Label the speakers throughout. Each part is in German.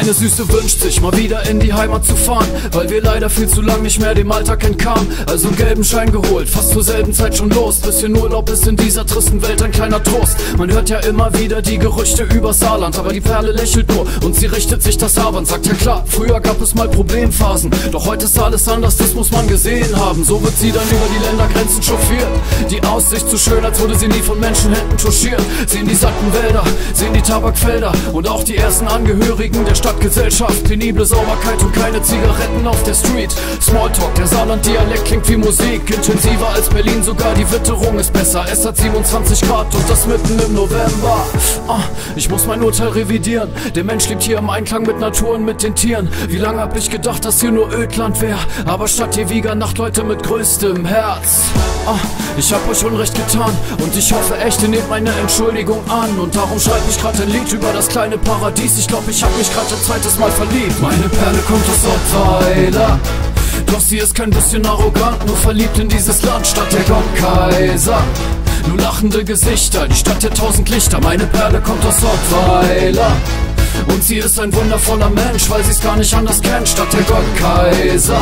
Speaker 1: Meine Süße wünscht sich, mal wieder in die Heimat zu fahren, weil wir leider viel zu lang nicht mehr dem Alltag entkamen. Also einen gelben Schein geholt, fast zur selben Zeit schon los. Bisschen Urlaub ist in dieser tristen Welt ein kleiner Trost. Man hört ja immer wieder die Gerüchte über Saarland, aber die Perle lächelt nur und sie richtet sich das Abend. Sagt ja klar, früher gab es mal Problemphasen, doch heute ist alles anders, das muss man gesehen haben. So wird sie dann über die Ländergrenzen chauffiert. Die Aussicht zu schön, als wurde sie nie von Menschenhänden touchiert. Sehen die satten Wälder, sehen die Tabakfelder und auch die ersten Angehörigen der Stadtgesellschaft. Penible Sauberkeit und keine Zigaretten auf der Street. Smalltalk, der Saarland-Dialekt klingt wie Musik. Intensiver als Berlin, sogar die Witterung ist besser. Es hat 27 Grad und das mitten im November. Ah, ich muss mein Urteil revidieren. Der Mensch lebt hier im Einklang mit Natur und mit den Tieren. Wie lange hab ich gedacht, dass hier nur Ödland wäre? Aber statt hier Wieger Nachtleute mit größtem Herz. Ah, ich hab euch Unrecht getan und ich hoffe echt, ihr nehmt meine Entschuldigung an. Und darum schreib ich grad ein Lied über das kleine Paradies. Ich glaub, ich hab mich grad ein zweites Mal verliebt. Meine Perle kommt aus Ottweiler. Doch sie ist kein bisschen arrogant, nur verliebt in dieses Land statt der Gottkaiser. Nur lachende Gesichter, die Stadt der tausend Lichter. Meine Perle kommt aus Ottweiler. Und sie ist ein wundervoller Mensch, weil sie's gar nicht anders kennt, statt der Gottkaiser.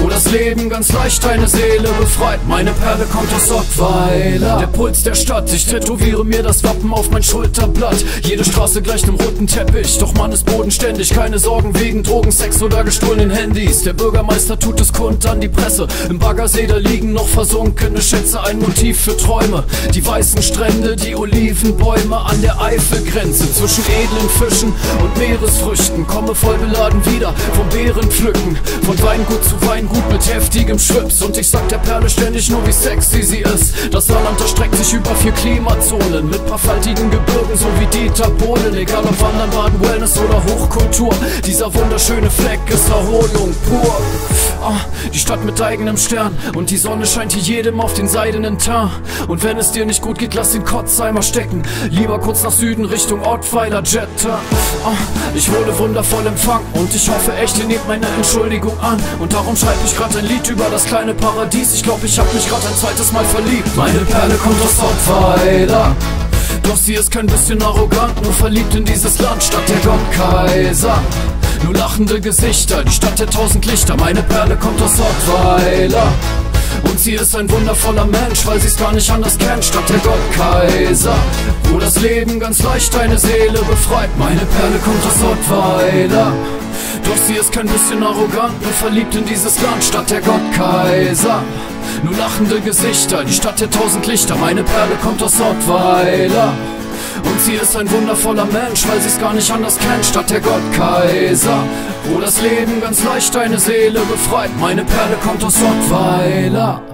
Speaker 1: Wo das Leben ganz leicht deine Seele befreit. Meine Perle kommt aus Ottweiler. Der Puls der Stadt, ich tätowiere mir das Wappen auf mein Schulterblatt. Jede Straße gleicht einem roten Teppich, doch man ist bodenständig. Keine Sorgen wegen Drogen, Sex oder gestohlenen Handys. Der Bürgermeister tut es kund an die Presse. Im Baggersee, da liegen noch versunkene Schätze, ein Motiv für Träume. Die weißen Strände, die Olivenbäume an der Eifelgrenze zwischen edlen Fischen und Meeresfrüchten. Komme voll beladen wieder vom Beerenpflücken. Von Weingut zu Weingut mit heftigem Schwips. Und ich sag der Perle ständig nur, wie sexy sie ist. Das Saarland erstreckt sich über vier Klimazonen. Mit paar faltigen Gebirgen, so wie Dieter Bohlen. Egal ob Wandern, Baden, Wellness oder Hochkultur. Dieser wunderschöne Fleck ist Erholung pur. Ah, die Stadt mit eigenem Stern und die Sonne scheint hier jedem auf den seidenen Teint. Und wenn es dir nicht gut geht, lass den Kotzheimer stecken. Lieber kurz nach Süden Richtung Ottweiler Jetter. Ah, ich wurde wundervoll empfangen und ich hoffe echt, ihr nehmt meine Entschuldigung an. Und darum schreibe ich gerade ein Lied über das kleine Paradies. Ich glaube, ich habe mich gerade ein zweites Mal verliebt. Meine Perle kommt aus Ottweiler. Doch sie ist kein bisschen arrogant, nur verliebt in dieses Land statt der Gottkaiser. Nur lachende Gesichter, die Stadt der tausend Lichter. Meine Perle kommt aus Ottweiler. Sie ist ein wundervoller Mensch, weil sie's gar nicht anders kennt, statt der Gottkaiser. Wo das Leben ganz leicht deine Seele befreit. Meine Perle kommt aus Ottweiler. Doch sie ist kein bisschen arrogant, nur verliebt in dieses Land, statt der Gottkaiser. Nur lachende Gesichter, die Stadt der tausend Lichter. Meine Perle kommt aus Ottweiler. Und sie ist ein wundervoller Mensch, weil sie's gar nicht anders kennt, statt der Gottkaiser. Wo das Leben ganz leicht deine Seele befreit. Meine Perle kommt aus Ottweiler.